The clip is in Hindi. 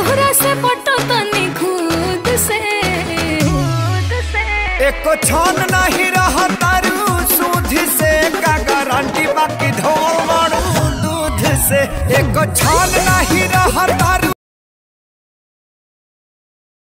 तोहरा से पटो तनी खुद से। एको छन नहीं रह तारू सूद से का गारंटी बाकी ढोल मारू दूध से। एको छन नहीं